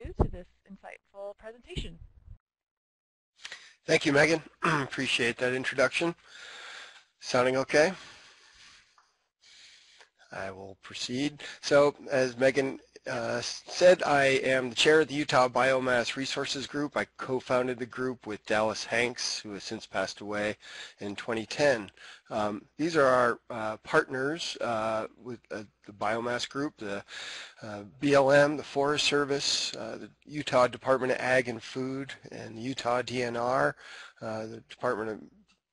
you to this insightful presentation. Thank you, Megan. Appreciate that introduction. Sounding okay? I will proceed. So as Megan uh, said, I am the chair of the Utah Biomass Resources Group. I co-founded the group with Dallas Hanks, who has since passed away in 2010. Um, these are our uh, partners uh, with uh, the Biomass Group, the uh, BLM, the Forest Service, the Utah Department of Ag and Food, and the Utah DNR, the Department of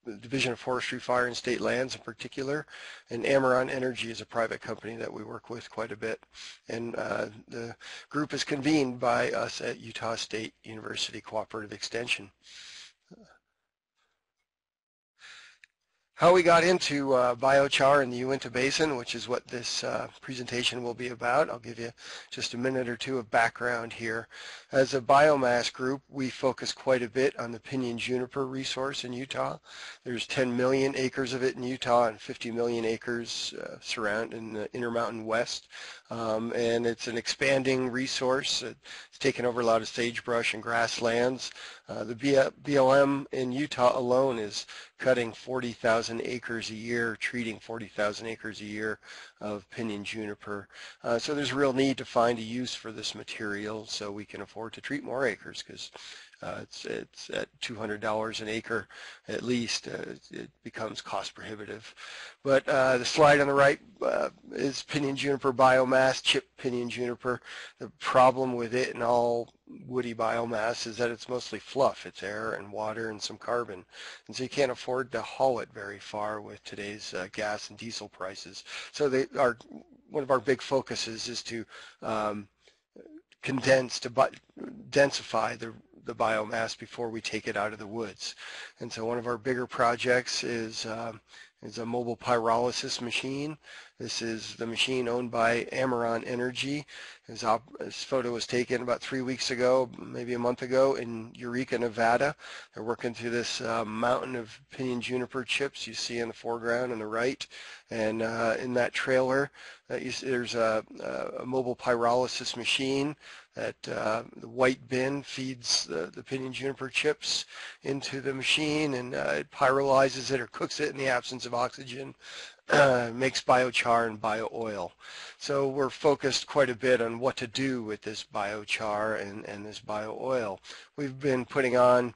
the Division of Forestry, Fire, and State Lands in particular, and Amaron Energy is a private company that we work with quite a bit. And uh, the group is convened by us at Utah State University Cooperative Extension. How we got into uh, biochar in the Uinta Basin, which is what this uh, presentation will be about. I'll give you just a minute or two of background here. As a biomass group, we focus quite a bit on the pinyon juniper resource in Utah. There's 10 million acres of it in Utah and 50 million acres uh, surround in the Intermountain West. Um, and it's an expanding resource. It's taken over a lot of sagebrush and grasslands. Uh, the BLM in Utah alone is cutting 40,000 acres a year, treating 40,000 acres a year of pinyon juniper. Uh, so there's a real need to find a use for this material so we can afford to treat more acres because uh, it's, it's at $200 an acre at least. Uh, it becomes cost prohibitive. But uh, the slide on the right uh, is pinyon juniper biomass, chip pinyon juniper. The problem with it and all woody biomass is that it's mostly fluff. It's air and water and some carbon. And so you can't afford to haul it very far with today's uh, gas and diesel prices. So they are, one of our big focuses is to um, condense, to densify the the biomass before we take it out of the woods. And so one of our bigger projects is um, is a mobile pyrolysis machine. This is the machine owned by Amaron Energy. His, his, photo was taken about three weeks ago, maybe a month ago in Eureka, Nevada. They're working through this uh, mountain of pinyon juniper chips you see in the foreground on the right. And uh, in that trailer, uh, see, there's a, a, mobile pyrolysis machine that uh, the white bin feeds the, the pinyon juniper chips into the machine and uh, it pyrolyzes it or cooks it in the absence of oxygen uh, makes biochar and bio-oil. So we're focused quite a bit on what to do with this biochar and, and this bio-oil. We've been putting on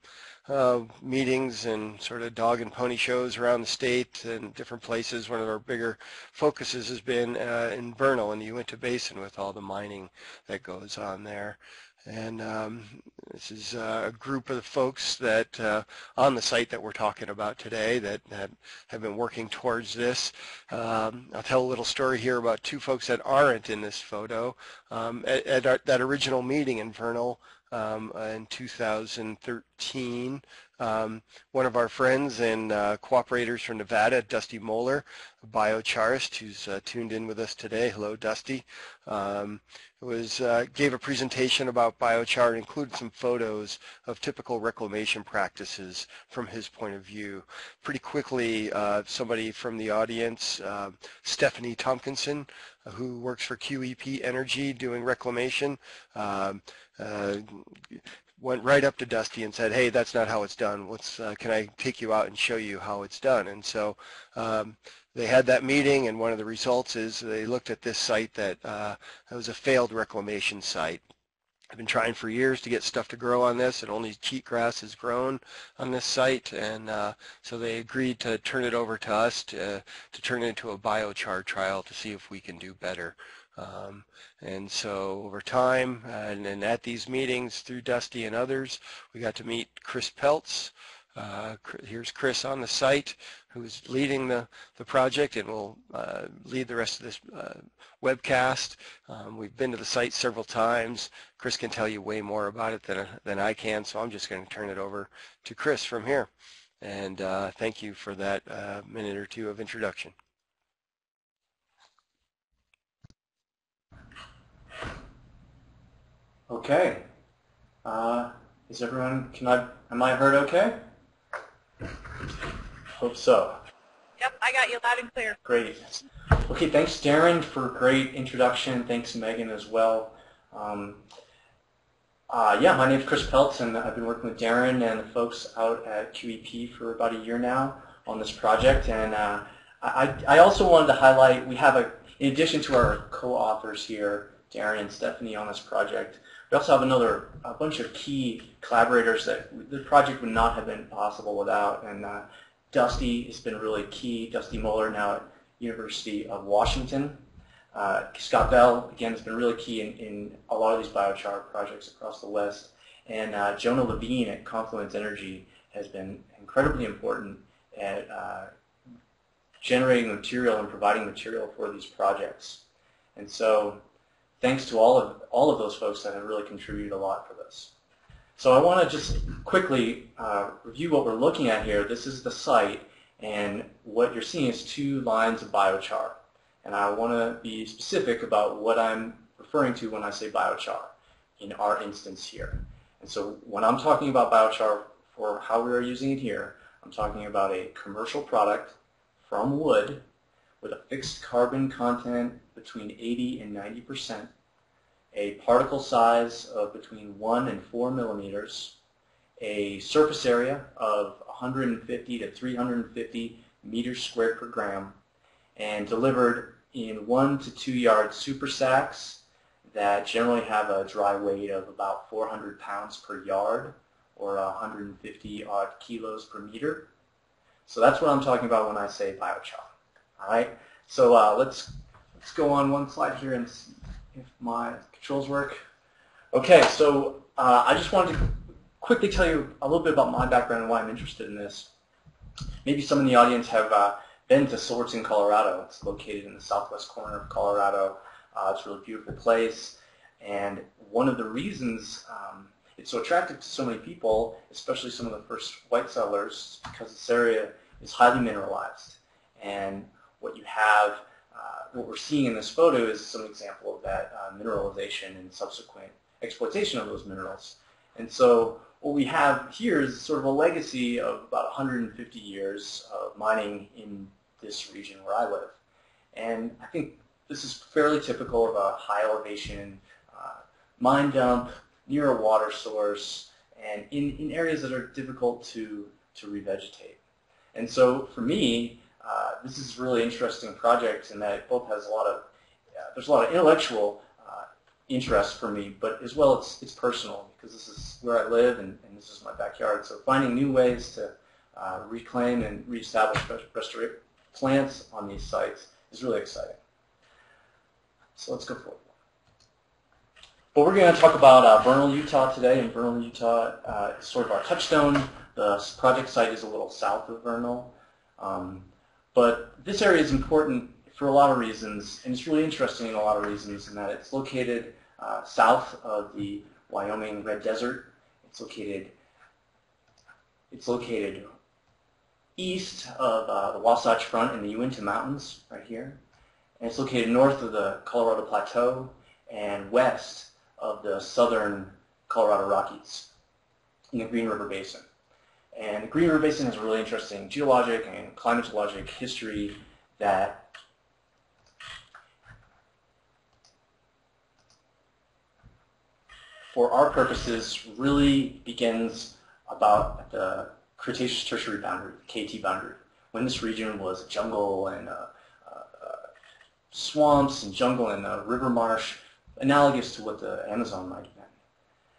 uh, meetings and sort of dog and pony shows around the state and different places. One of our bigger focuses has been uh, in Vernal in the Uinta Basin with all the mining that goes on there. And um, this is a group of the folks that uh, on the site that we're talking about today that, that have been working towards this. Um, I'll tell a little story here about two folks that aren't in this photo. Um, at, at our, that original meeting in Vernal um, in 2013, um, one of our friends and uh, cooperators from Nevada, Dusty Moeller, a biocharist who's uh, tuned in with us today. Hello, Dusty. Um, was uh, gave a presentation about biochar and included some photos of typical reclamation practices from his point of view. Pretty quickly, uh, somebody from the audience, uh, Stephanie Tompkinson, who works for QEP Energy doing reclamation, um, went right up to Dusty and said, hey, that's not how it's done. Let's, uh, can I take you out and show you how it's done? And so um, they had that meeting, and one of the results is they looked at this site that uh, was a failed reclamation site. I've been trying for years to get stuff to grow on this, and only cheatgrass has grown on this site, and uh, so they agreed to turn it over to us to, to turn it into a biochar trial to see if we can do better. Um, and so over time and, and, at these meetings through Dusty and others, we got to meet Chris Peltz. Uh, here's Chris on the site who's leading the, the project and will uh, lead the rest of this uh, webcast. Um, we've been to the site several times. Chris can tell you way more about it than, than I can, so I'm just going to turn it over to Chris from here. And uh, thank you for that uh, minute or two of introduction. Okay. Uh, is everyone, can I, am I heard okay? Hope so. Yep, I got you loud and clear. Great. Okay, thanks Darren for a great introduction. Thanks Megan as well. Um, Uh, yeah, my name is Chris Peltz, and I've been working with Darren and the folks out at QEP for about a year now on this project. And uh, I, I also wanted to highlight, we have a, in addition to our co-authors here, Darren and Stephanie on this project, we also have another, a bunch of key collaborators that the project would not have been possible without. And uh, Dusty has been really key, Dusty Muller now at University of Washington. Uh, Scott Bell, again, has been really key in, in a lot of these biochar projects across the West. And uh, Jonah Levine at Confluence Energy has been incredibly important at uh, generating material and providing material for these projects. And so thanks to all of, all of those folks that have really contributed a lot for this. So I want to just quickly uh, review what we're looking at here. This is the site, and what you're seeing is two lines of biochar. And I want to be specific about what I'm referring to when I say biochar in our instance here. And so when I'm talking about biochar for how we are using it here, I'm talking about a commercial product from wood with a fixed carbon content between 80 and 90 percent, a particle size of between 1 and 4 millimeters, a surface area of 150 to 350 meters squared per gram, and delivered in one to two yard super sacks that generally have a dry weight of about 400 pounds per yard or 150 odd kilos per meter. So that's what I'm talking about when I say biochar. All right. So uh, let's let's go on one slide here and see if my controls work. Okay. So uh, I just wanted to quickly tell you a little bit about my background and why I'm interested in this. Maybe some in the audience have uh, been to Silverton, Colorado. It's located in the southwest corner of Colorado. Uh, it's a really beautiful place. And one of the reasons um, it's so attractive to so many people, especially some of the first white settlers, because this area is highly mineralized. And what you have, what we're seeing in this photo is some example of that uh, mineralization and subsequent exploitation of those minerals. And so what we have here is sort of a legacy of about 150 years of mining in this region where I live. And I think this is fairly typical of a high elevation uh, mine dump near a water source and in, in areas that are difficult to, to revegetate. And so for me, uh, this is a really interesting project in that it both has a lot of, uh, there's a lot of intellectual uh, interest for me, but as well it's, it's personal because this is where I live and, and this is my backyard. So finding new ways to uh, reclaim and reestablish restoration plants on these sites is really exciting. So let's go forward. But we're going to talk about uh, Vernal, Utah today, and Vernal, Utah uh, is sort of our touchstone. The project site is a little south of Vernal. Um, but this area is important for a lot of reasons, and it's really interesting in a lot of reasons in that it's located uh, south of the Wyoming Red Desert. It's located it's located east of uh, the Wasatch Front in the Uinta Mountains, right here. And it's located north of the Colorado Plateau and west of the southern Colorado Rockies in the Green River Basin. And the Green River Basin has a really interesting geologic and climatologic history that for our purposes really begins about the Cretaceous Tertiary boundary, KT boundary, when this region was jungle and uh, uh, swamps and jungle and uh, river marsh, analogous to what the Amazon might have been.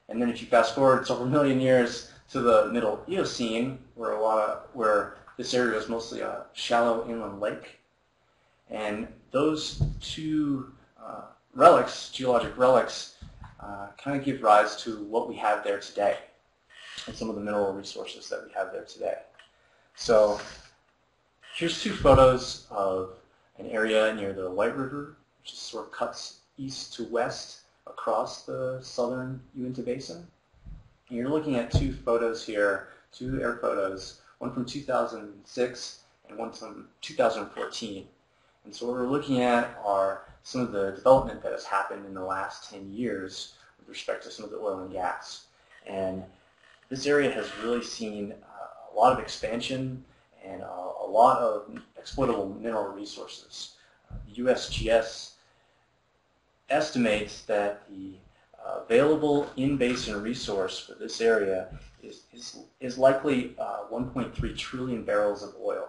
And then if you fast forward several million years to the middle Eocene, where a lot of where this area was mostly a shallow inland lake, and those two uh, relics, geologic relics, uh, kind of give rise to what we have there today and some of the mineral resources that we have there today. So here's two photos of an area near the White River, which sort of cuts east to west across the southern Uinta Basin. You're looking at two photos here, two air photos, one from 2006 and one from 2014. And so what we're looking at are some of the development that has happened in the last 10 years with respect to some of the oil and gas. And this area has really seen uh, a lot of expansion and uh, a lot of exploitable mineral resources. Uh, the USGS estimates that the available in-basin resource for this area is, is, is likely uh, 1.3 trillion barrels of oil,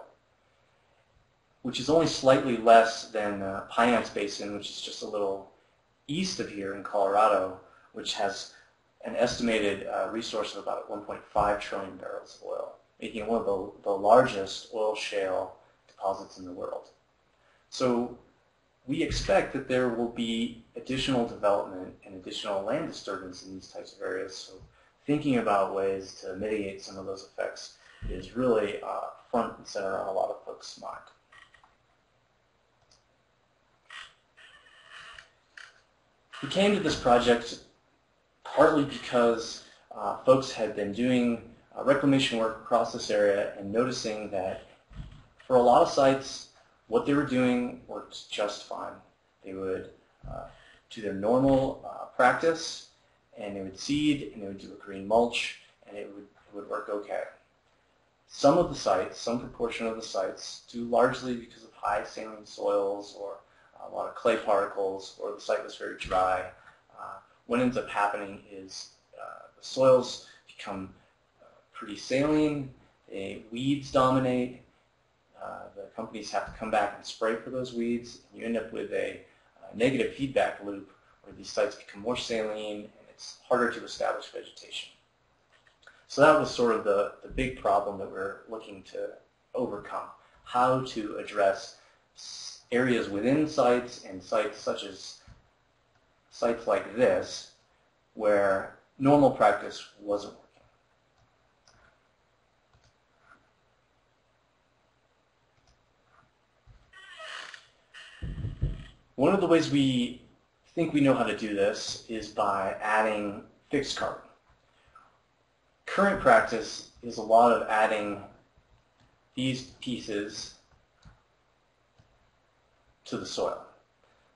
which is only slightly less than uh, Piceance Basin, which is just a little east of here in Colorado, which has an estimated uh, resource of about 1.5 trillion barrels of oil, making it one of the, the largest oil shale deposits in the world. So we expect that there will be additional development and additional land disturbance in these types of areas. So thinking about ways to mitigate some of those effects is really uh, front and center on a lot of folks' mind. We came to this project partly because uh, folks had been doing uh, reclamation work across this area and noticing that for a lot of sites, what they were doing worked just fine. They would uh, do their normal uh, practice, and they would seed, and they would do a green mulch, and it would, it would work okay. Some of the sites, some proportion of the sites, do largely because of high saline soils or a lot of clay particles, or the site was very dry. Uh, what ends up happening is uh, the soils become uh, pretty saline, they, weeds dominate, uh, the companies have to come back and spray for those weeds, and you end up with a, a negative feedback loop where these sites become more saline and it's harder to establish vegetation. So that was sort of the, the big problem that we're looking to overcome, how to address areas within sites and sites such as sites like this where normal practice wasn't One of the ways we think we know how to do this is by adding fixed carbon. Current practice is a lot of adding these pieces to the soil.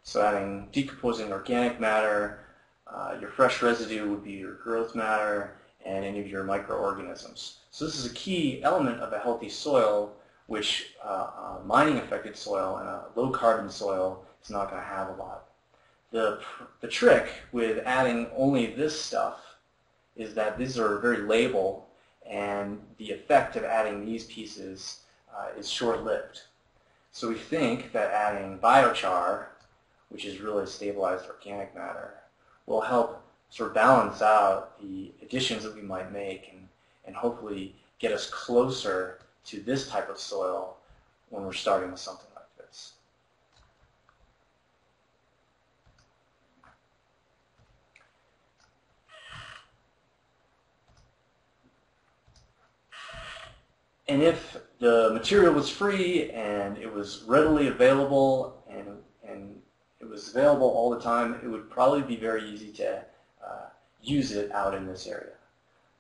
So adding decomposing organic matter, uh, your fresh residue would be your growth matter, and any of your microorganisms. So this is a key element of a healthy soil, which uh, mining affected soil and a low carbon soil it's not going to have a lot. The, the trick with adding only this stuff is that these are very labile and the effect of adding these pieces uh, is short-lived. So we think that adding biochar, which is really stabilized organic matter, will help sort of balance out the additions that we might make and, and hopefully get us closer to this type of soil when we're starting with something And if the material was free and it was readily available and, and it was available all the time, it would probably be very easy to uh, use it out in this area.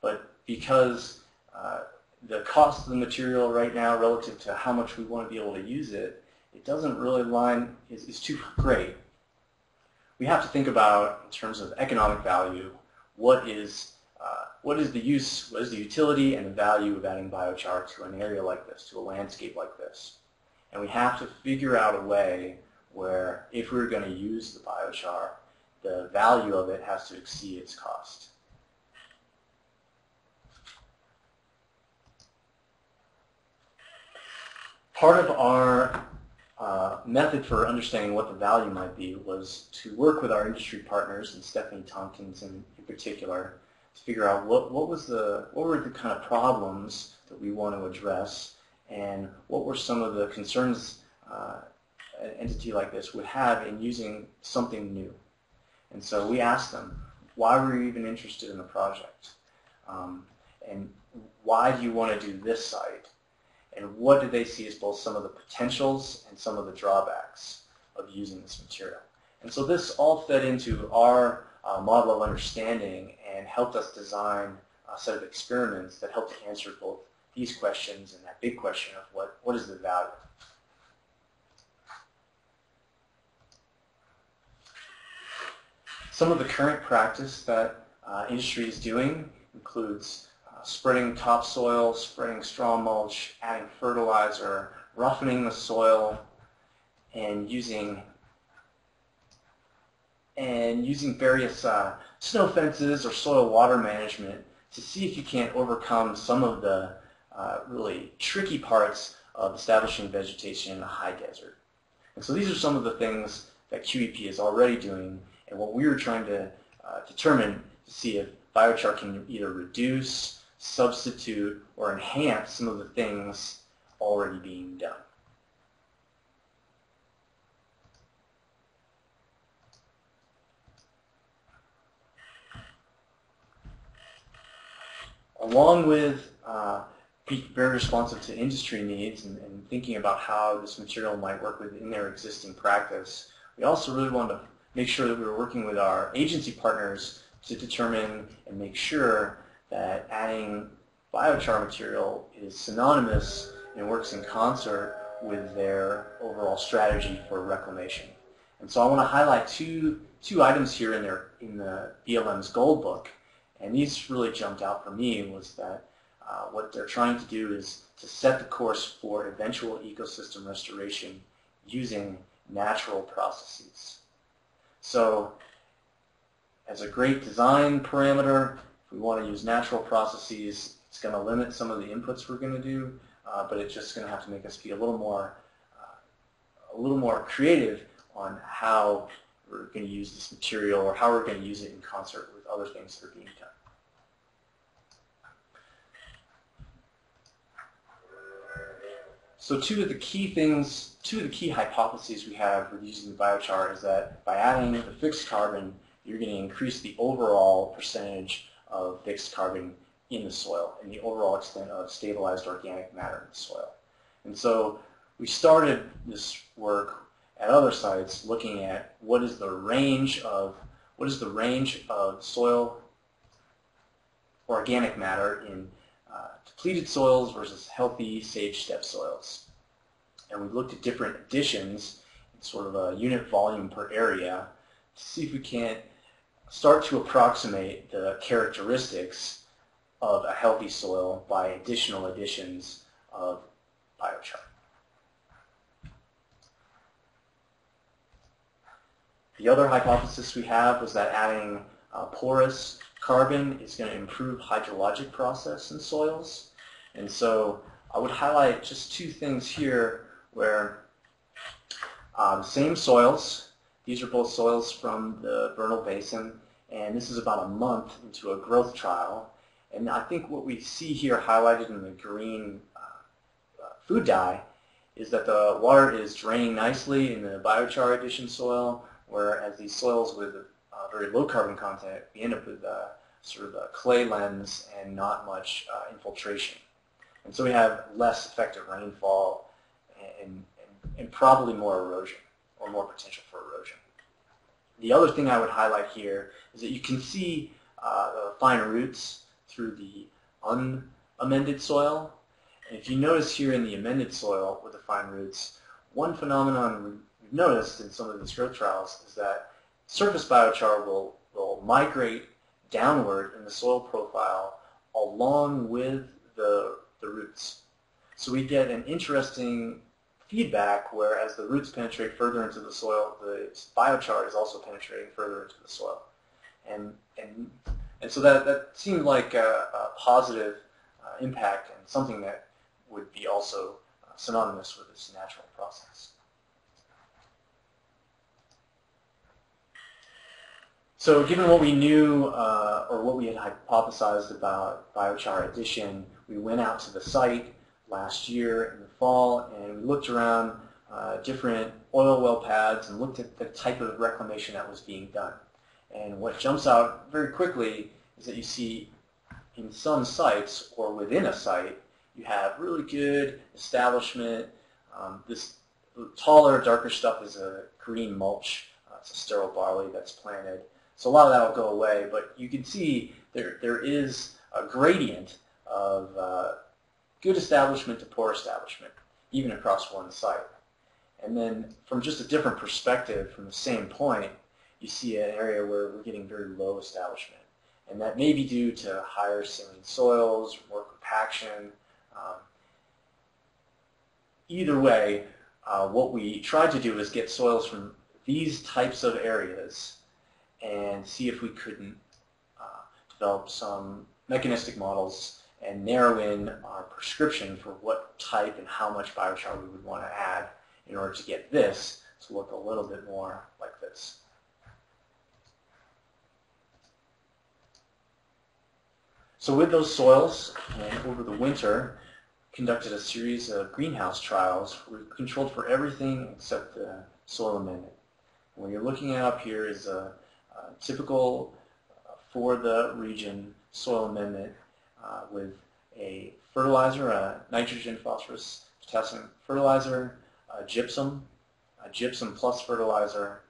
But because uh, the cost of the material right now relative to how much we want to be able to use it, it doesn't really line, is, is too great. We have to think about, in terms of economic value, what is what is the use, what is the utility and the value of adding biochar to an area like this, to a landscape like this? And we have to figure out a way where if we're going to use the biochar, the value of it has to exceed its cost. Part of our uh, method for understanding what the value might be was to work with our industry partners, and Stephanie Tompkins in, in particular, figure out what, what was the what were the kind of problems that we want to address and what were some of the concerns uh, an entity like this would have in using something new. And so we asked them, why were you even interested in the project? Um, and why do you want to do this site? And what did they see as both some of the potentials and some of the drawbacks of using this material? And so this all fed into our uh, model of understanding and helped us design a set of experiments that helped answer both these questions and that big question of what, what is the value. Some of the current practice that uh, industry is doing includes uh, spreading topsoil, spreading straw mulch, adding fertilizer, roughening the soil, and using and using various uh, snow fences or soil water management to see if you can't overcome some of the uh, really tricky parts of establishing vegetation in a high desert. And so these are some of the things that QEP is already doing and what we were trying to uh, determine to see if biochar can either reduce, substitute, or enhance some of the things already being done. Along with uh, being very responsive to industry needs and, and, thinking about how this material might work within their existing practice, we also really wanted to make sure that we were working with our agency partners to determine and make sure that adding biochar material is synonymous and works in concert with their overall strategy for reclamation. And so I want to highlight two, two items here in, their, in the BLM's Gold Book. And these really jumped out for me was that uh, what they're trying to do is to set the course for eventual ecosystem restoration using natural processes. So as a great design parameter, if we want to use natural processes, it's going to limit some of the inputs we're going to do, uh, but it's just going to have to make us be a little more, uh, a little more creative on how we're going to use this material or how we're going to use it in concert with other things that are being done. So two of the key things, two of the key hypotheses we have with using the biochar is that by adding the fixed carbon, you're going to increase the overall percentage of fixed carbon in the soil and the overall extent of stabilized organic matter in the soil. And so we started this work at other sites looking at what is the range of what is the range of soil organic matter in uh, depleted soils versus healthy sage steppe soils. And we looked at different additions, sort of a unit volume per area, to see if we can't start to approximate the characteristics of a healthy soil by additional additions of biochar. The other hypothesis we have was that adding uh, porous carbon is going to improve hydrologic process in soils. And so I would highlight just two things here where um, same soils, these are both soils from the vernal basin, and this is about a month into a growth trial. And I think what we see here highlighted in the green uh, uh, food dye is that the water is draining nicely in the biochar addition soil, whereas these soils with uh, very low carbon content, we end up with uh, sort of a clay lens and not much uh, infiltration. And so we have less effective rainfall and, and, and probably more erosion or more potential for erosion. The other thing I would highlight here is that you can see uh, the fine roots through the unamended soil. And if you notice here in the amended soil with the fine roots, one phenomenon noticed in some of these growth trials is that surface biochar will, will migrate downward in the soil profile along with the, the roots. So we get an interesting feedback where as the roots penetrate further into the soil, the biochar is also penetrating further into the soil. And, and, and so that, that seemed like a, a positive uh, impact and something that would be also uh, synonymous with this natural process. So given what we knew uh, or what we had hypothesized about biochar addition, we went out to the site last year in the fall and we looked around uh, different oil well pads and looked at the type of reclamation that was being done. And what jumps out very quickly is that you see in some sites or within a site, you have really good establishment. Um, this taller, darker stuff is a green mulch. Uh, it's a sterile barley that's planted. So a lot of that will go away, but you can see there, there is a gradient of uh, good establishment to poor establishment, even across one site. And then from just a different perspective, from the same point, you see an area where we're getting very low establishment. And that may be due to higher saline soils, more compaction. Um, either way, uh, what we tried to do is get soils from these types of areas and see if we couldn't uh, develop some mechanistic models and narrow in our prescription for what type and how much biochar we would want to add in order to get this to look a little bit more like this. So with those soils, and over the winter, conducted a series of greenhouse trials. We controlled for everything except the soil amendment. what you're looking at up here is a, a typical uh, for the region soil amendment uh, with a fertilizer, a nitrogen, phosphorus, potassium fertilizer, gypsum, a gypsum plus fertilizer,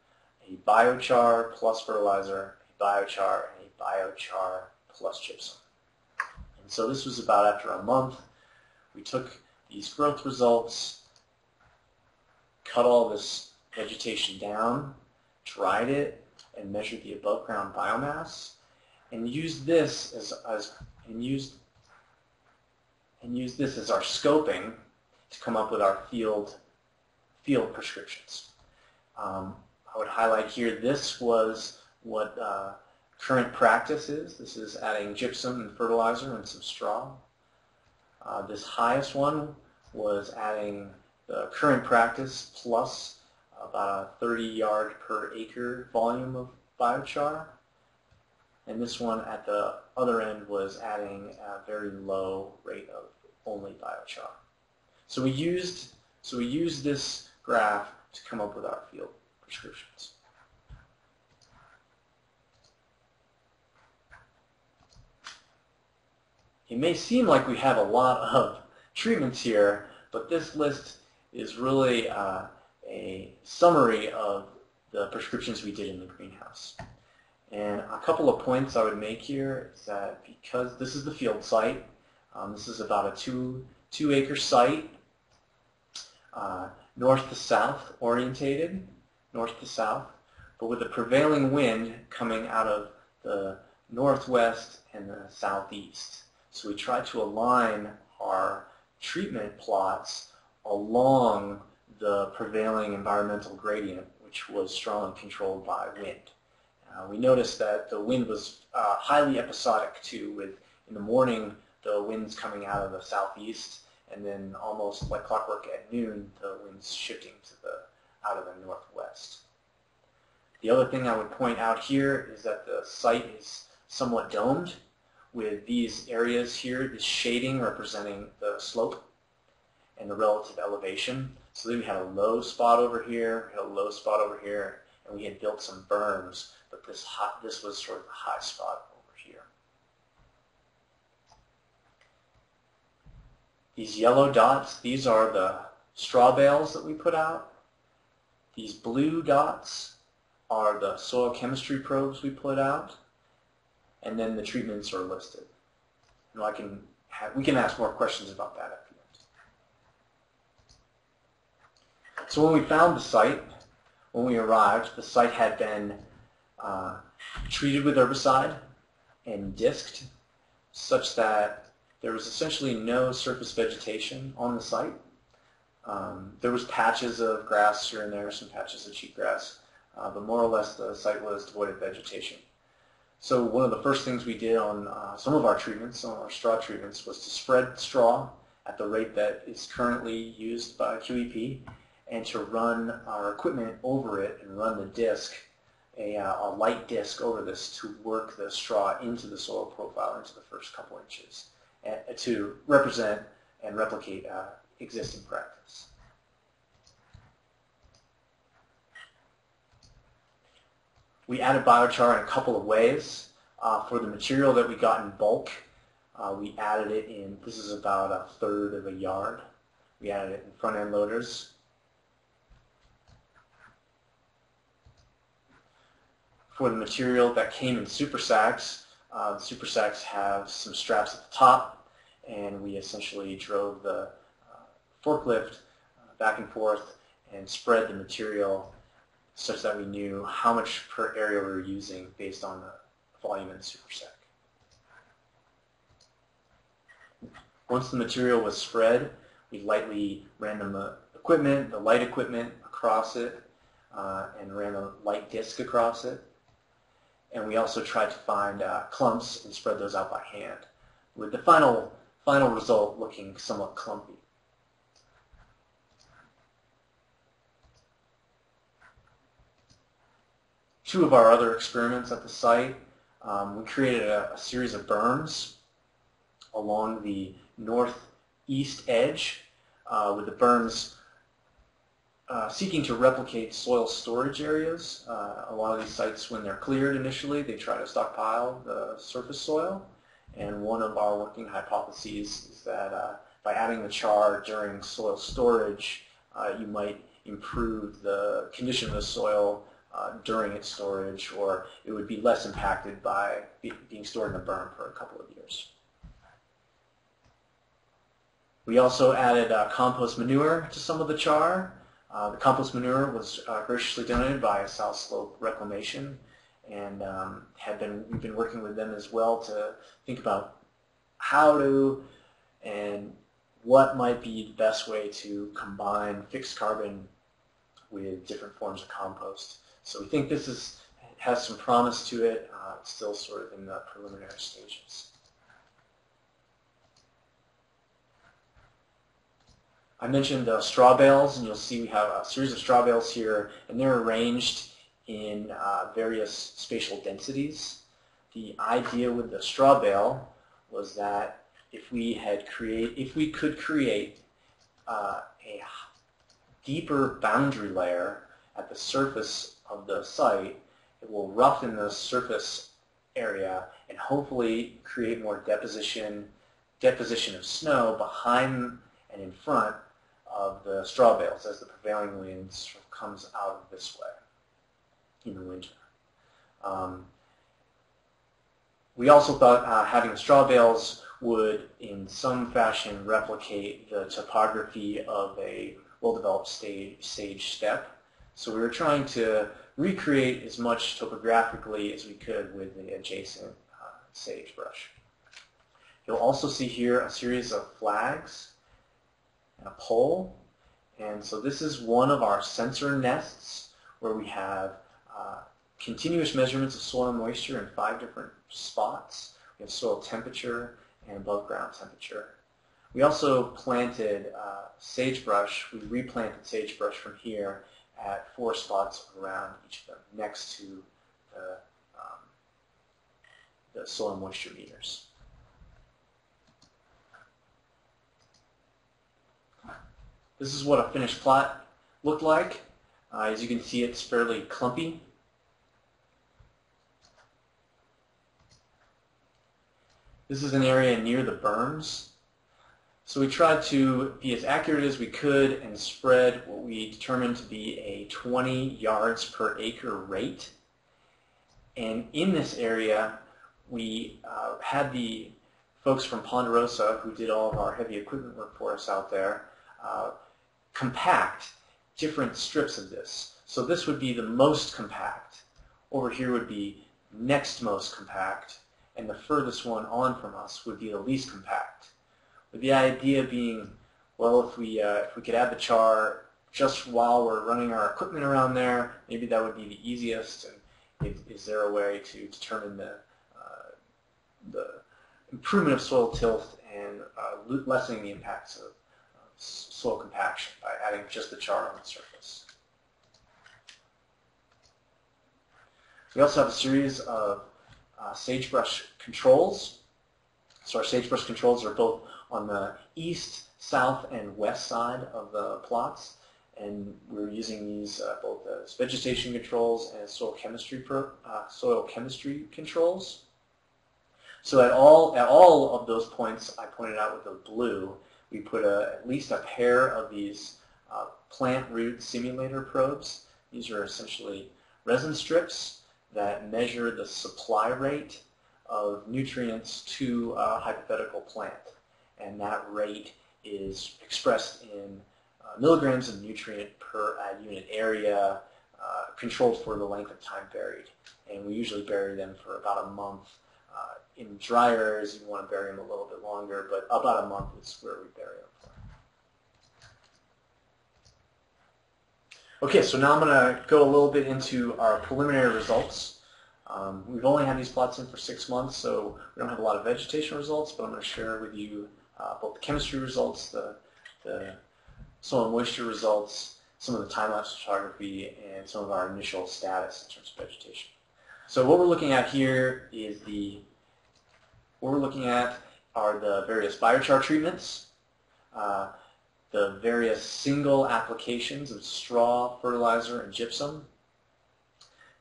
a biochar plus fertilizer, a biochar, and a biochar plus gypsum. And so this was about after a month. We took these growth results, cut all this vegetation down, dried it, and measured the above ground biomass, and used this as, as and used and used this as our scoping to come up with our field field prescriptions. Um, I would highlight here this was what uh, current practice is. This is adding gypsum and fertilizer and some straw. Uh, this highest one was adding the current practice plus about a 30 yard per acre volume of biochar. And this one at the other end was adding a very low rate of only biochar. So we used so we used this graph to come up with our field prescriptions. It may seem like we have a lot of treatments here, but this list is really uh, a summary of the prescriptions we did in the greenhouse. And a couple of points I would make here is that because this is the field site, um, this is about a two, two acre site, uh, north to south orientated, north to south, but with the prevailing wind coming out of the northwest and the southeast. So we try to align our treatment plots along the prevailing environmental gradient, which was strongly controlled by wind. Uh, we noticed that the wind was uh, highly episodic too, with in the morning the winds coming out of the southeast, and then almost like clockwork at noon, the winds shifting to the out of the northwest. The other thing I would point out here is that the site is somewhat domed, with these areas here, this shading representing the slope and the relative elevation. So then we had a low spot over here, had a low spot over here, and we had built some berms, but this, high, this was sort of the high spot over here. These yellow dots, these are the straw bales that we put out. These blue dots are the soil chemistry probes we put out and then the treatments are listed. And I can have, we can ask more questions about that at the end. So when we found the site, when we arrived, the site had been uh, treated with herbicide and disked such that there was essentially no surface vegetation on the site. Um, there was patches of grass here and there, some patches of cheatgrass, uh, but more or less the site was devoid of vegetation. So one of the first things we did on uh, some of our treatments, some of our straw treatments, was to spread straw at the rate that is currently used by QEP and to run our equipment over it and run the disc, a, uh, a light disc over this to work the straw into the soil profile into the first couple inches and, uh, to represent and replicate uh, existing practice. We added biochar in a couple of ways. Uh, for the material that we got in bulk, uh, we added it in, this is about a third of a yard. We added it in front end loaders. For the material that came in super sacks, uh, super sacks have some straps at the top, and we essentially drove the uh, forklift uh, back and forth and spread the material such that we knew how much per area we were using based on the volume in the super sack. Once the material was spread, we lightly ran the equipment, the light equipment across it, uh, and ran a light disc across it. And we also tried to find uh, clumps and spread those out by hand, with the final, final result looking somewhat clumpy. Two of our other experiments at the site, um, we created a, a series of berms along the northeast edge uh, with the berms uh, seeking to replicate soil storage areas. Uh, a lot of these sites, when they're cleared initially, they try to stockpile the surface soil. And one of our working hypotheses is that uh, by adding the char during soil storage, uh, you might improve the condition of the soil uh, during its storage, or it would be less impacted by be being stored in a berm for a couple of years. We also added compost manure to some of the char. Uh, the compost manure was uh, graciously donated by South Slope Reclamation, and um, had been we've been working with them as well to think about how to and what might be the best way to combine fixed carbon with different forms of compost. So we think this is has some promise to it. Uh, it's still sort of in the preliminary stages. I mentioned the straw bales, and you'll see we have a series of straw bales here, and they're arranged in uh, various spatial densities. The idea with the straw bale was that if we had create, if we could create uh, a deeper boundary layer at the surface of the site, it will roughen the surface area and hopefully create more deposition, deposition of snow behind and in front of the straw bales as the prevailing wind sort of comes out this way in the winter. Um, we also thought uh, having straw bales would in some fashion replicate the topography of a well-developed stage, sage steppe. So we were trying to recreate as much topographically as we could with the adjacent uh, sagebrush. You'll also see here a series of flags and a pole. And so this is one of our sensor nests where we have uh, continuous measurements of soil moisture in five different spots. We have soil temperature and above ground temperature. We also planted uh, sagebrush. We replanted sagebrush from here at four spots around each of them next to the, um, the soil moisture meters. This is what a finished plot looked like. Uh, as you can see, it's fairly clumpy. This is an area near the berms. So we tried to be as accurate as we could and spread what we determined to be a 20 yards per acre rate. And in this area, we uh, had the folks from Ponderosa who did all of our heavy equipment work for us out there uh, compact different strips of this. So this would be the most compact. Over here would be next most compact, and the furthest one on from us would be the least compact. With the idea being, well, if we, uh, if we could add the char just while we're running our equipment around there, maybe that would be the easiest. And is, is there a way to determine the, uh, the improvement of soil tilth and uh, lessening the impacts of soil compaction by adding just the char on the surface. We also have a series of uh, sagebrush controls. So our sagebrush controls are both on the east, south, and west side of the plots. And we're using these uh, both as vegetation controls and soil chemistry, per, uh, soil chemistry controls. So at all, at all of those points I pointed out with the blue, we put a, at least a pair of these uh, plant root simulator probes. These are essentially resin strips that measure the supply rate of nutrients to a hypothetical plant. And that rate is expressed in uh, milligrams of nutrient per uh, unit area, uh, controlled for the length of time buried. And we usually bury them for about a month in drier areas, you want to bury them a little bit longer, but about a month is where we bury them. Okay, so now I'm going to go a little bit into our preliminary results Um, we've only had these plots in for six months, so we don't have a lot of vegetation results, but I'm going to share with you uh, both the chemistry results, the, the soil moisture results, some of the time-lapse photography, and some of our initial status in terms of vegetation. So what we're looking at here is the, what we're looking at are the various biochar treatments, uh, the various single applications of straw, fertilizer, and gypsum.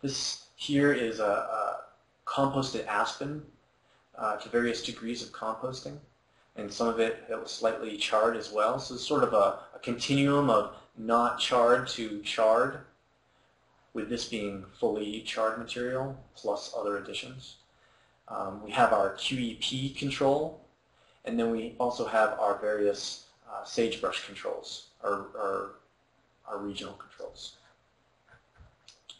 This here is a, a composted aspen uh, to various degrees of composting, and some of it that was slightly charred as well. So it's sort of a, a continuum of not charred to charred, with this being fully charred material plus other additions. Um, we have our QEP control, and then we also have our various uh, sagebrush controls, our, our, our regional controls.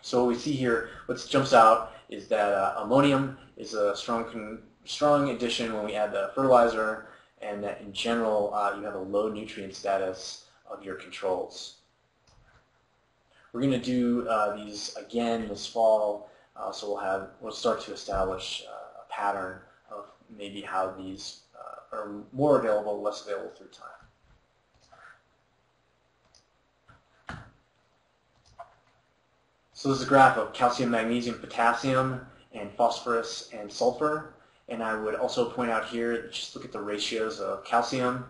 So what we see here, what jumps out is that uh, ammonium is a strong, strong addition when we add the fertilizer, and that in general uh, you have a low nutrient status of your controls. We're going to do uh, these again this fall, uh, so we'll have we'll start to establish uh, pattern of maybe how these uh, are more available, less available through time. So this is a graph of calcium, magnesium, potassium, and phosphorus and sulfur. And I would also point out here, just look at the ratios of calcium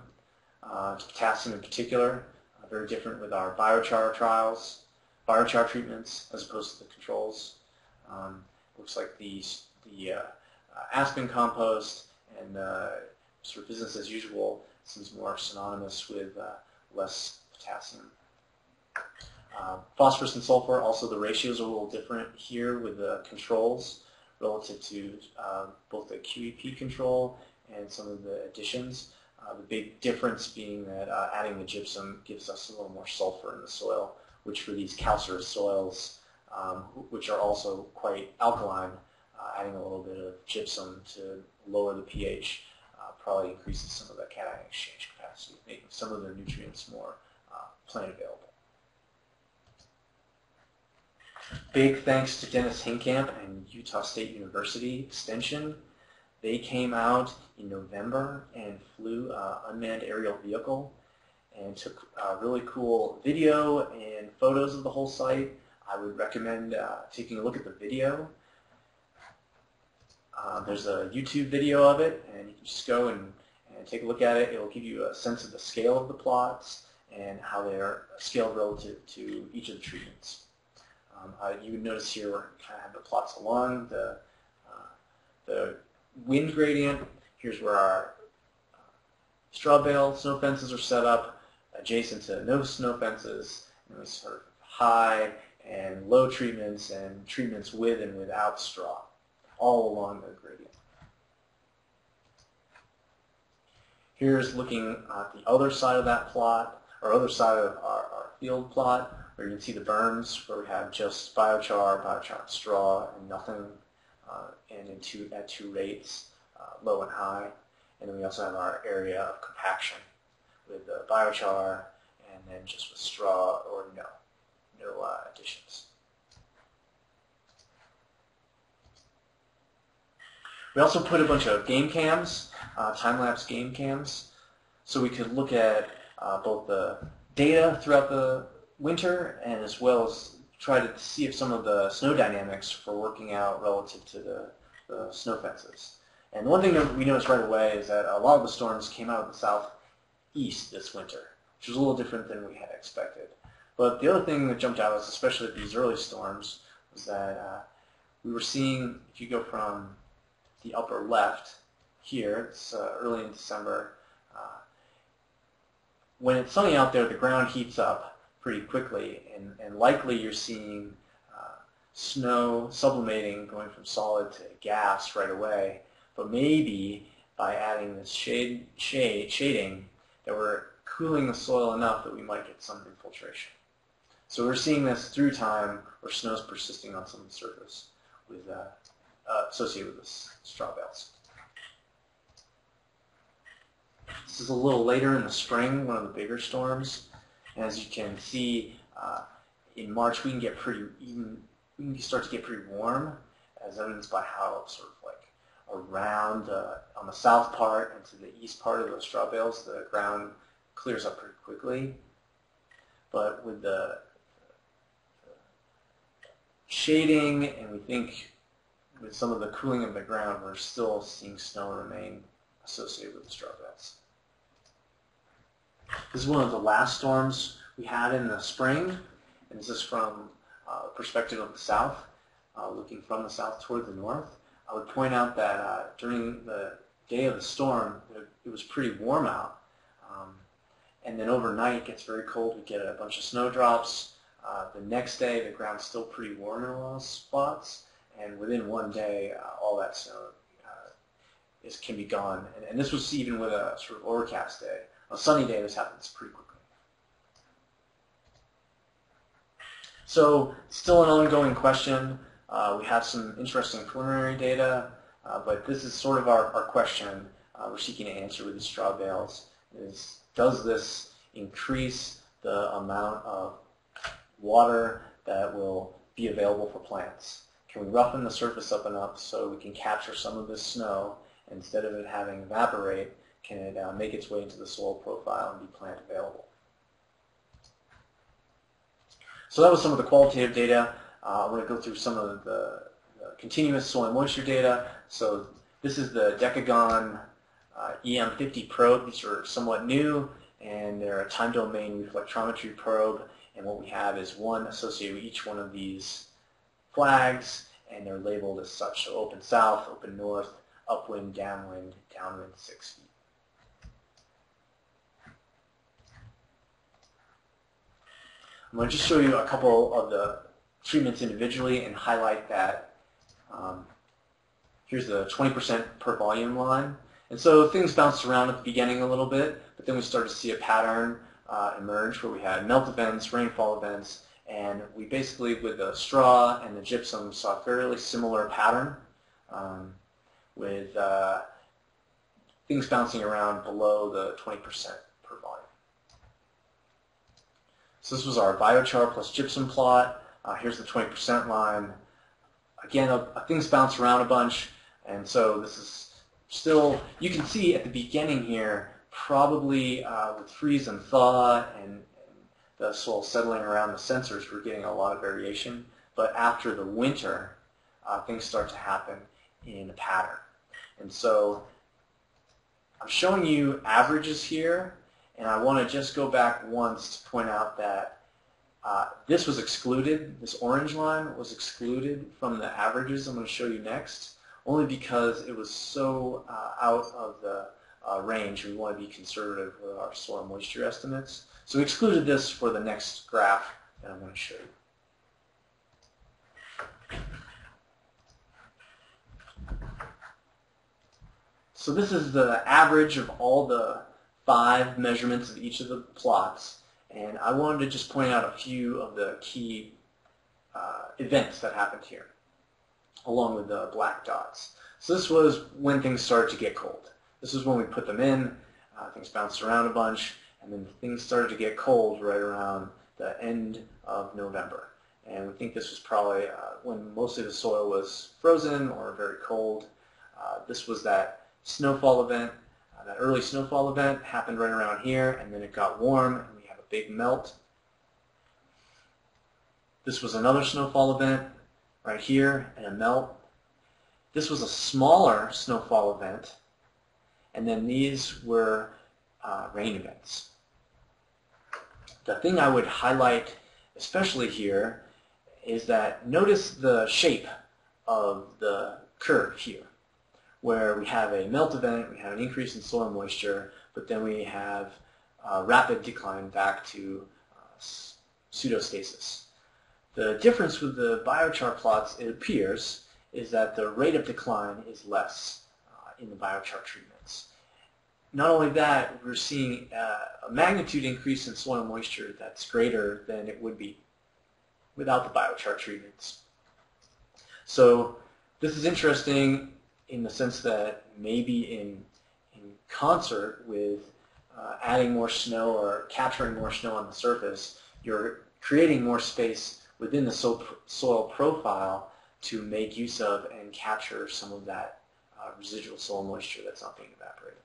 uh, to potassium in particular. Uh, very different with our biochar trials, biochar treatments as opposed to the controls. Um, looks like the, the uh, aspen compost and uh, sort of business as usual seems more synonymous with uh, less potassium. Uh, phosphorus and sulfur, also the ratios are a little different here with the controls relative to uh, both the QEP control and some of the additions. Uh, the big difference being that uh, adding the gypsum gives us a little more sulfur in the soil, which for these calcareous soils, um, which are also quite alkaline, uh, adding a little bit of gypsum to lower the pH uh, probably increases some of the cation exchange capacity, making some of their nutrients more plant available. Big thanks to Dennis Hinkamp and Utah State University Extension. They came out in November and flew an unmanned aerial vehicle and took a really cool video and photos of the whole site. I would recommend uh, taking a look at the video. Uh, there's a YouTube video of it, and you can just go and, and take a look at it. It will give you a sense of the scale of the plots and how they are scaled relative to each of the treatments. Um, uh, you would notice here we kind of have the plots along the, uh, the wind gradient. Here's where our uh, straw bale snow fences are set up adjacent to no snow fences. And we sort of high and low treatments and treatments with and without straw all along the gradient. Here's looking at the other side of that plot, or other side of our, our field plot where you can see the berms where we have just biochar, biochar and straw, and nothing, uh, and in two, at two rates, uh, low and high. And then we also have our area of compaction with the biochar and then just with straw or no, no uh, additions. We also put a bunch of game cams, uh, time-lapse game cams, so we could look at uh, both the data throughout the winter and as well as try to see if some of the snow dynamics were working out relative to the, the snow fences. And one thing that we noticed right away is that a lot of the storms came out of the southeast this winter, which was a little different than we had expected. But the other thing that jumped out, was, especially at these early storms, was that uh, we were seeing, if you go from the upper left here, it's uh, early in December, uh, when it's sunny out there, the ground heats up pretty quickly, and, and likely you're seeing uh, snow sublimating, going from solid to gas right away. But maybe by adding this shade, shade shading, that we're cooling the soil enough that we might get some infiltration. So we're seeing this through time where snow is persisting on some surface with, uh, uh, associated with the straw bales. This is a little later in the spring, one of the bigger storms. As you can see, uh, in March we can get pretty even we can start to get pretty warm. as evidenced by how sort of like around uh, on the south part and to the east part of those straw bales, the ground clears up pretty quickly. But with the shading and we think with some of the cooling of the ground, we're still seeing snow remain associated with the straw bales. This is one of the last storms we had in the spring, and this is from uh, perspective of the south, uh, looking from the south toward the north. I would point out that uh, during the day of the storm, it, it was pretty warm out. Um, and then overnight it gets very cold. We get a bunch of snowdrops. Uh, the next day, the ground's still pretty warm in a lot of spots. And within one day, uh, all that snow uh, is, can be gone. And, and this was even with a sort of overcast day. A sunny day, this happens pretty quickly. So still an ongoing question. Uh, we have some interesting preliminary data, uh, but this is sort of our, our question uh, we're seeking to answer with these straw bales is does this increase the amount of water that will be available for plants? Can we roughen the surface up enough so we can capture some of this snow instead of it having evaporate, can it uh, make its way into the soil profile and be plant available? So that was some of the qualitative data. Uh, we're going to go through some of the, the, continuous soil moisture data. So this is the Decagon uh, EM50 probe. These are somewhat new, and they're a time domain reflectometry probe. And what we have is one associated with each one of these flags, and they're labeled as such. So open south, open north, upwind, downwind, downwind 6 feet. I'm going to just show you a couple of the treatments individually and highlight that um, here's the 20% per volume line. And so things bounced around at the beginning a little bit, but then we started to see a pattern uh, emerge where we had melt events, rainfall events, and we basically, with the straw and the gypsum, saw a fairly similar pattern um, with uh, things bouncing around below the 20% per volume. So this was our biochar plus gypsum plot. Uh, here's the 20% line. Again, uh, things bounce around a bunch, and so this is still, you can see at the beginning here, probably uh, with freeze and thaw and, and the soil settling around the sensors, we're getting a lot of variation. But after the winter, uh, things start to happen in a pattern. And so I'm showing you averages here and I want to just go back once to point out that uh, this was excluded, this orange line was excluded from the averages I'm going to show you next, only because it was so uh, out of the uh, range. We want to be conservative with our soil moisture estimates. So we excluded this for the next graph that I'm going to show you. So this is the average of all the five measurements of each of the plots, and I wanted to just point out a few of the key uh, events that happened here, along with the black dots. So this was when things started to get cold. This is when we put them in, uh, things bounced around a bunch, and then things started to get cold right around the end of November. And we think this was probably uh, when most of the soil was frozen or very cold. Uh, this was that snowfall event that early snowfall event happened right around here, and then it got warm, and we have a big melt. This was another snowfall event right here, and a melt. This was a smaller snowfall event, and then these were uh, rain events. The thing I would highlight, especially here, is that notice the shape of the curve here where we have a melt event, we have an increase in soil moisture, but then we have a rapid decline back to uh, pseudostasis. The difference with the biochar plots, it appears, is that the rate of decline is less uh, in the biochar treatments. Not only that, we're seeing uh, a magnitude increase in soil moisture that's greater than it would be without the biochar treatments. So this is interesting in the sense that maybe in, in concert with uh, adding more snow or capturing more snow on the surface, you're creating more space within the soil, soil profile to make use of and capture some of that uh, residual soil moisture that's not being evaporated.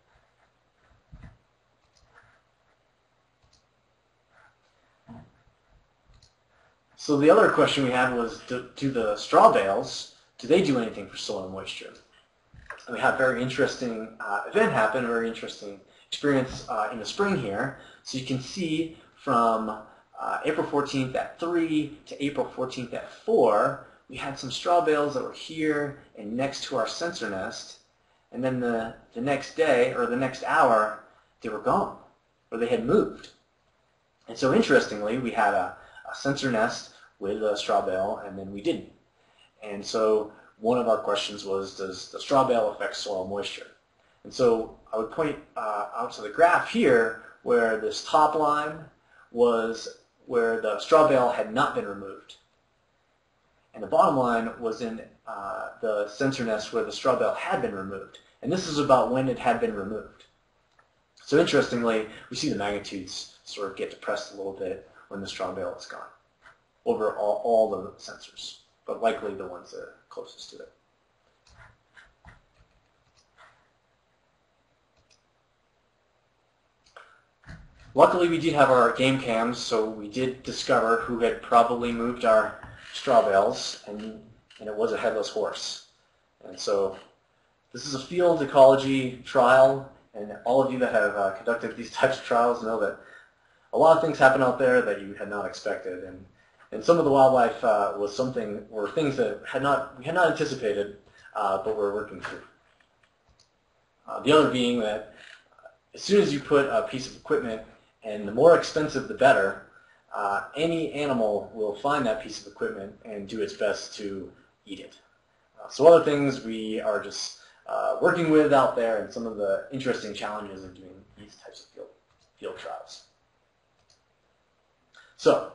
So the other question we had was, do, do the straw bales, do they do anything for soil moisture? And we had a very interesting uh, event happen, a very interesting experience uh, in the spring here. So you can see from uh, April 14th at 3 to April 14th at 4, we had some straw bales that were here and next to our sensor nest. And then the, the next day, or the next hour, they were gone, or they had moved. And so interestingly, we had a, a sensor nest with a straw bale, and then we didn't. And so one of our questions was, does the straw bale affect soil moisture? And so I would point uh, out to the graph here where this top line was where the straw bale had not been removed. And the bottom line was in uh, the sensor nest where the straw bale had been removed. And this is about when it had been removed. So interestingly, we see the magnitudes sort of get depressed a little bit when the straw bale is gone over all, all the sensors, but likely the ones that are closest to it. Luckily, we did have our game cams, so we did discover who had probably moved our straw bales, and, and it was a headless horse. And so this is a field ecology trial, and all of you that have uh, conducted these types of trials know that a lot of things happen out there that you had not expected. And, and some of the wildlife uh, was something, were things that had not, we had not anticipated, uh, but we're working through. Uh, the other being that as soon as you put a piece of equipment and the more expensive the better, uh, any animal will find that piece of equipment and do its best to eat it. Uh, so other things we are just uh, working with out there and some of the interesting challenges of doing these types of field, field trials. So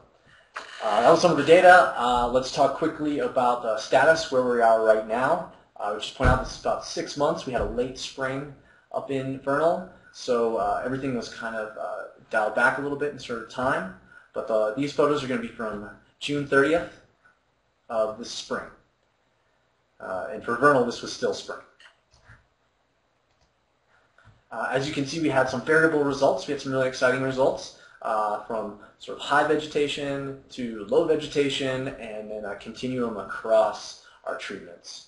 uh, that was some of the data. Uh, let's talk quickly about the status, where we are right now. I would just point out this is about six months. We had a late spring up in Vernal, so uh, everything was kind of uh, dialed back a little bit in sort of time. But the, these photos are going to be from June 30th of this spring. Uh, and for vernal, this was still spring. Uh, as you can see, we had some variable results. We had some really exciting results uh, from sort of high vegetation to low vegetation and then a continuum across our treatments.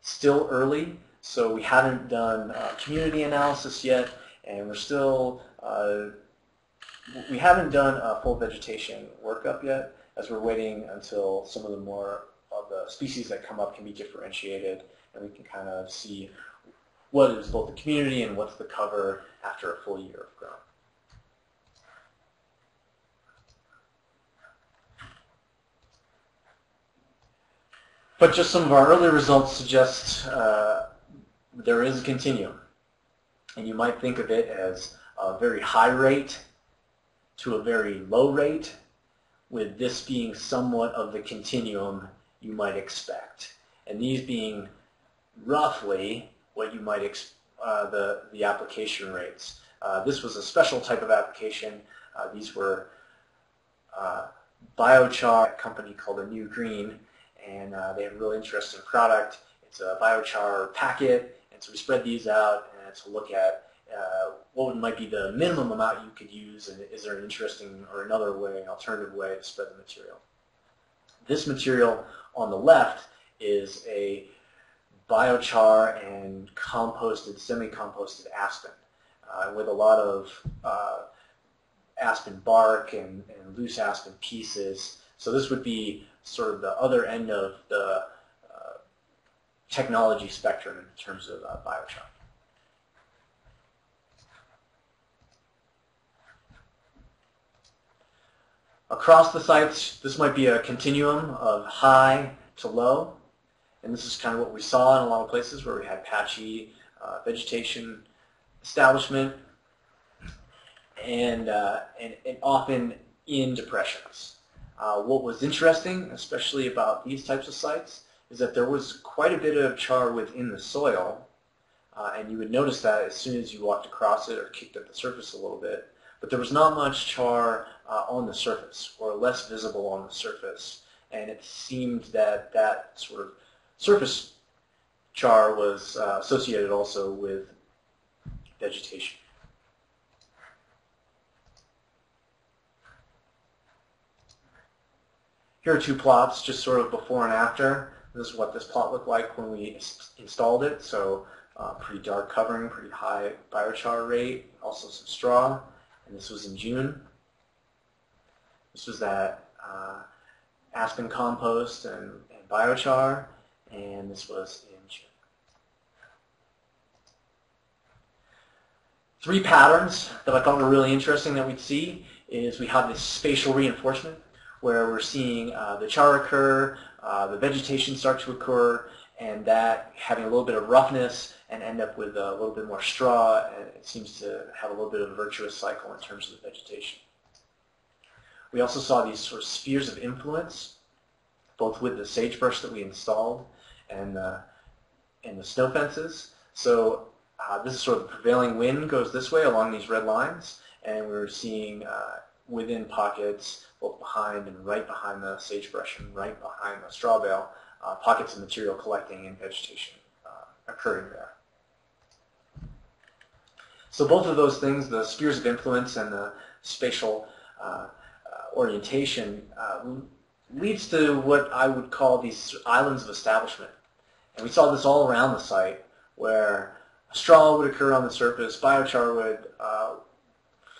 Still early, so we haven't done uh, community analysis yet, and we're still uh, we haven't done a full vegetation workup yet, as we're waiting until some of the more of the species that come up can be differentiated, and we can kind of see what is both the community and what's the cover after a full year of growth. But just some of our early results suggest uh, there is a continuum. And you might think of it as a very high rate to a very low rate, with this being somewhat of the continuum you might expect. And these being roughly what you might expect uh, the, the application rates. Uh, this was a special type of application. Uh, these were uh, biochar, company called A New Green, and uh, they have a really interesting product. It's a biochar packet, and so we spread these out and to look at uh, what might be the minimum amount you could use, and is there an interesting or another way, an alternative way to spread the material. This material on the left is a biochar and composted, semi-composted aspen uh, with a lot of uh, aspen bark and, and, loose aspen pieces. So this would be sort of the other end of the uh, technology spectrum in terms of uh, biochar. Across the sites, this might be a continuum of high to low. And this is kind of what we saw in a lot of places where we had patchy uh, vegetation establishment and, uh, and, and, often in depressions. Uh, what was interesting, especially about these types of sites, is that there was quite a bit of char within the soil, uh, and you would notice that as soon as you walked across it or kicked at the surface a little bit. But there was not much char uh, on the surface, or less visible on the surface. and it seemed that that sort of surface char was uh, associated also with vegetation. Here are two plots, just sort of before and after. This is what this plot looked like when we installed it. So uh, pretty dark covering, pretty high biochar rate, also some straw. And this was in June. This was that uh, aspen compost and, and biochar, and this was in June. Three patterns that I thought were really interesting that we'd see is we have this spatial reinforcement where we're seeing uh, the char occur, uh, the vegetation start to occur, and that having a little bit of roughness and end up with a little bit more straw, and it seems to have a little bit of a virtuous cycle in terms of the vegetation. We also saw these sort of spheres of influence, both with the sagebrush that we installed and the, and the snow fences. So uh, this is sort of the prevailing wind goes this way along these red lines, and we're seeing uh, within pockets, both behind and right behind the sagebrush and right behind the straw bale, uh, pockets of material collecting and vegetation uh, occurring there. So both of those things, the spheres of influence and the spatial uh, uh orientation, uh, leads to what I would call these islands of establishment. And we saw this all around the site where straw would occur on the surface, biochar would uh,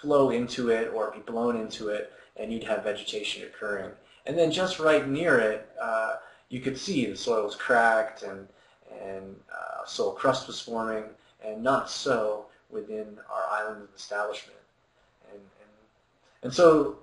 flow into it or be blown into it, and you'd have vegetation occurring. And then just right near it, uh, you could see the soil was cracked and, and uh, soil crust was forming, and not so within our island establishment. And, and, and so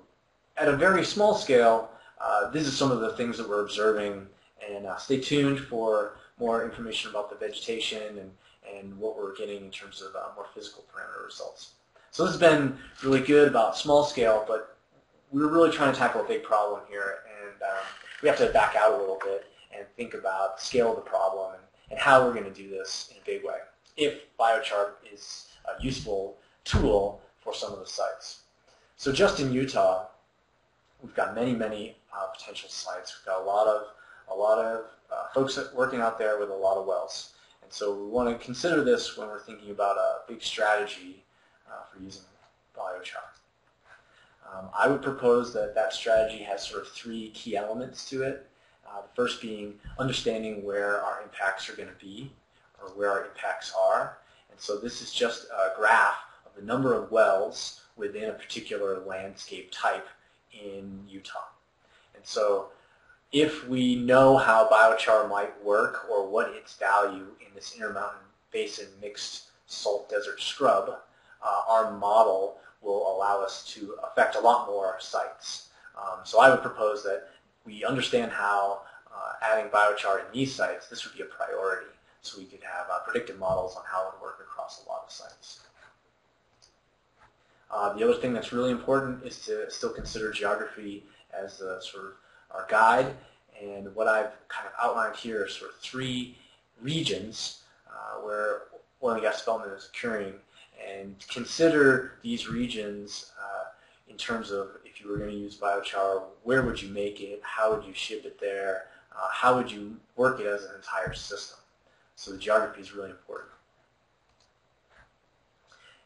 at a very small scale, uh, this is some of the things that we're observing, and uh, stay tuned for more information about the vegetation and, and what we're getting in terms of uh, more physical parameter results. So this has been really good about small scale, but we're really trying to tackle a big problem here, and um, we have to back out a little bit and think about scale of the problem and, and how we're going to do this in a big way, if biochar is a useful tool for some of the sites. So just in Utah, we've got many, many uh, potential sites. We've got a lot of, a lot of uh, folks working out there with a lot of wells. And so we want to consider this when we're thinking about a big strategy uh, for using biochar. Um, I would propose that that strategy has sort of three key elements to it. Uh, the first being understanding where our impacts are going to be or where our impacts are. And so this is just a graph of the number of wells within a particular landscape type in Utah. And so if we know how biochar might work or what its value in this Intermountain Basin mixed salt desert scrub, uh, our model will allow us to affect a lot more sites. Um, so I would propose that we understand how uh, adding biochar in these sites, this would be a priority. So we could have uh, predictive models on how it would work across a lot of sites. Uh, the other thing that's really important is to still consider geography as the sort of our guide. And what I've kind of outlined here are sort of three regions uh, where oil and gas development is occurring and consider these regions uh, in terms of if you were going to use biochar, where would you make it, how would you ship it there, uh, how would you work it as an entire system. So the geography is really important.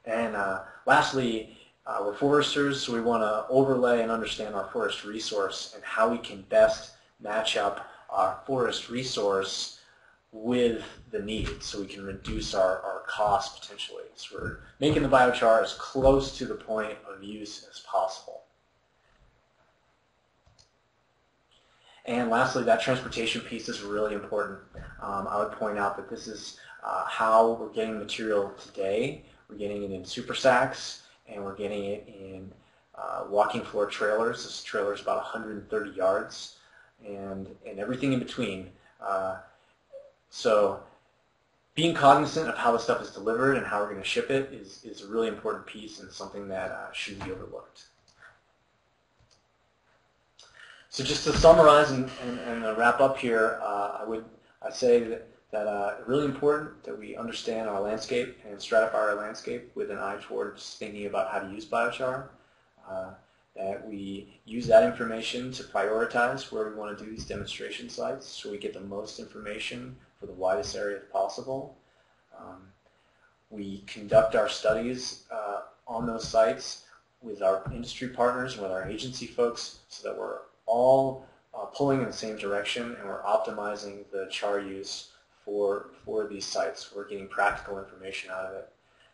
And uh, lastly, uh, we're foresters, so we want to overlay and understand our forest resource and how we can best match up our forest resource with the need so we can reduce our, our costs potentially. So we're making the biochar as close to the point of use as possible. And lastly, that transportation piece is really important. Um, I would point out that this is uh, how we're getting material today. We're getting it in super sacks, and we're getting it in uh, walking floor trailers. This trailer is about 130 yards, and, and everything in between. Uh, so being cognizant of how the stuff is delivered and how we're going to ship it is, is a really important piece and something that uh, shouldn't be overlooked. So just to summarize and, and, and wrap up here, uh, I would I say that, that uh, really important that we understand our landscape and stratify our landscape with an eye towards thinking about how to use biochar. Uh, that we use that information to prioritize where we want to do these demonstration sites so we get the most information for the widest area possible. Um, we conduct our studies uh, on those sites with our industry partners, and with our agency folks, so that we're all uh, pulling in the same direction and we're optimizing the char use for, for these sites. We're getting practical information out of it.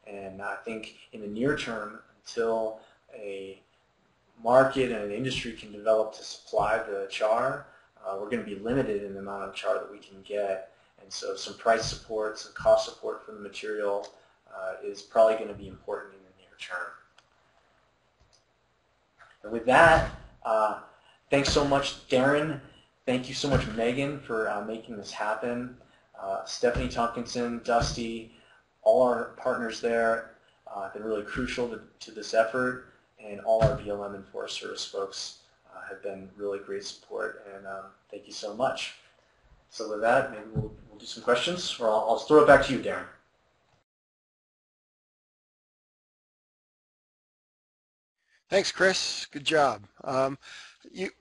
And I think in the near term, until a market and an industry can develop to supply the char, uh, we're going to be limited in the amount of char that we can get. And so some price support, some cost support for the material uh, is probably going to be important in the near term. And with that, uh, thanks so much, Darren. Thank you so much, Megan, for uh, making this happen. Uh, Stephanie Tompkinson, Dusty, all our partners there uh, have been really crucial to, to this effort and all our BLM and Forest Service folks uh, have been really great support, and thank you so much. So with that, maybe we'll, we'll do some questions, or I'll, I'll throw it back to you, Darren. Thanks, Chris. Good job. Um, you,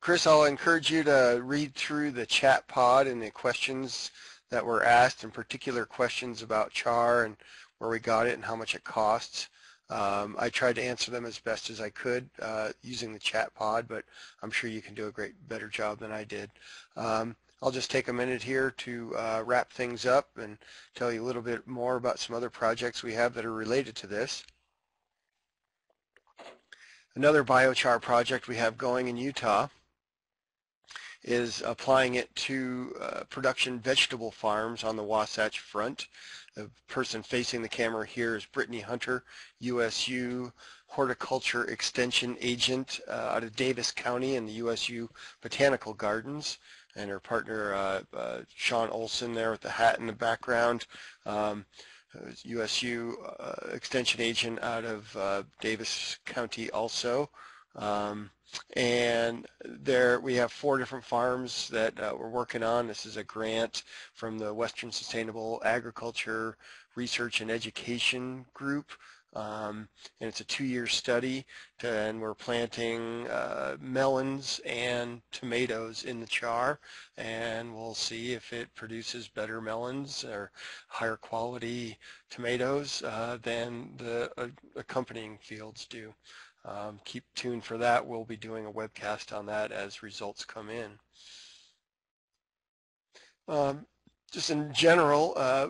Chris, I'll encourage you to read through the chat pod and the questions that were asked, in particular questions about char and where we got it and how much it costs. Um, I tried to answer them as best as I could uh, using the chat pod, but I'm sure you can do a great, better job than I did. Um, I'll just take a minute here to uh, wrap things up and tell you a little bit more about some other projects we have that are related to this. Another biochar project we have going in Utah is applying it to uh, production vegetable farms on the Wasatch Front. The person facing the camera here is Brittany Hunter, USU Horticulture Extension Agent uh, out of Davis County in the USU Botanical Gardens. And her partner, uh, uh, Sean Olson there with the hat in the background. Um, USU uh, Extension Agent out of uh, Davis County also. Um, and there we have four different farms that uh, we're working on. This is a grant from the Western Sustainable Agriculture Research and Education Group. Um, and it's a two-year study to, and we're planting uh, melons and tomatoes in the char and we'll see if it produces better melons or higher quality tomatoes uh, than the uh, accompanying fields do. Um, keep tuned for that. We'll be doing a webcast on that as results come in. Um, just in general, uh,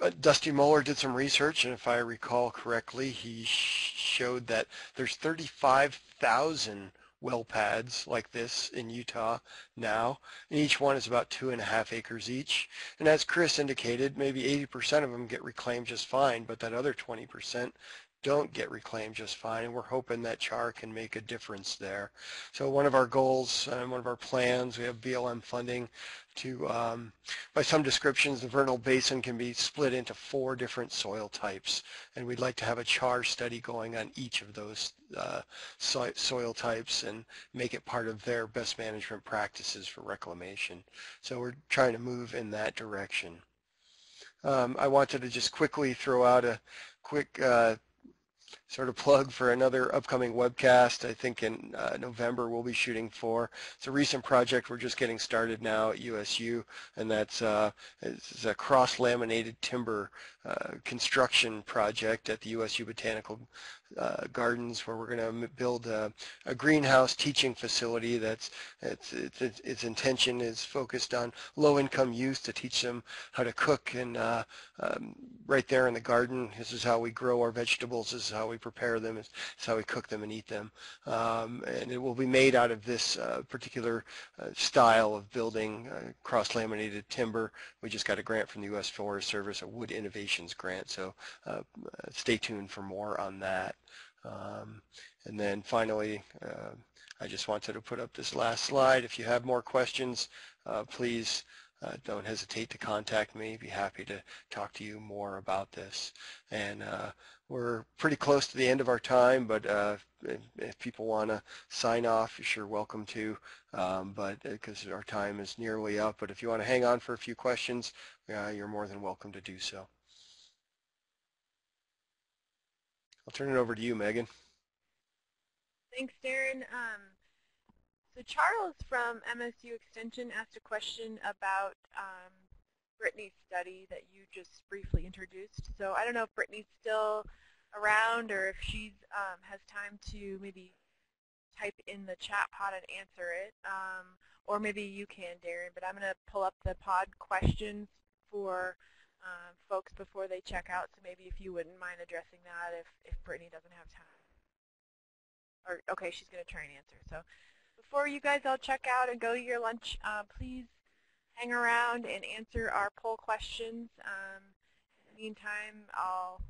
Uh, Dusty Moeller did some research, and if I recall correctly, he sh showed that there's 35,000 well pads like this in Utah now, and each one is about two and a half acres each. And as Chris indicated, maybe 80% of them get reclaimed just fine, but that other 20% don't get reclaimed just fine, and we're hoping that char can make a difference there. So one of our goals and one of our plans, we have BLM funding to, um, by some descriptions, the vernal basin can be split into four different soil types, and we'd like to have a char study going on each of those uh, so soil types and make it part of their best management practices for reclamation. So we're trying to move in that direction. Um, I wanted to just quickly throw out a quick uh, sort of plug for another upcoming webcast. I think in uh, November we'll be shooting for. It's a recent project. We're just getting started now at USU, and that's uh, it's a cross-laminated timber uh, construction project at the USU Botanical uh, gardens where we're going to build a, a, greenhouse teaching facility that's its, its, its, intention is focused on low-income youth to teach them how to cook and uh, um, right there in the garden this is how we grow our vegetables this is how we prepare them this is how we cook them and eat them um, and it will be made out of this uh, particular uh, style of building uh, cross-laminated timber we just got a grant from the U.S. Forest Service a wood innovations grant so uh, stay tuned for more on that um, and then finally, uh, I just wanted to put up this last slide. If you have more questions, uh, please uh, don't hesitate to contact me. Be happy to talk to you more about this. And uh, we're pretty close to the end of our time, but uh, if, people want to sign off, you're sure welcome to. Um, but because uh, our time is nearly up, but if you want to hang on for a few questions, you're more than welcome to do so. I'll turn it over to you, Megan. Thanks, Darren. Um, so Charles from MSU Extension asked a question about um, Brittany's study that you just briefly introduced. So I don't know if Brittany's still around or if she um, has time to maybe type in the chat pod and answer it. Um, or maybe you can, Darren, but I'm going to pull up the pod questions for um, folks before they check out. So maybe if you wouldn't mind addressing that if, if Brittany doesn't have time. Or, okay, she's going to try and answer. So before you guys all check out and go to your lunch, uh, please hang around and answer our poll questions. Um, in the meantime, I'll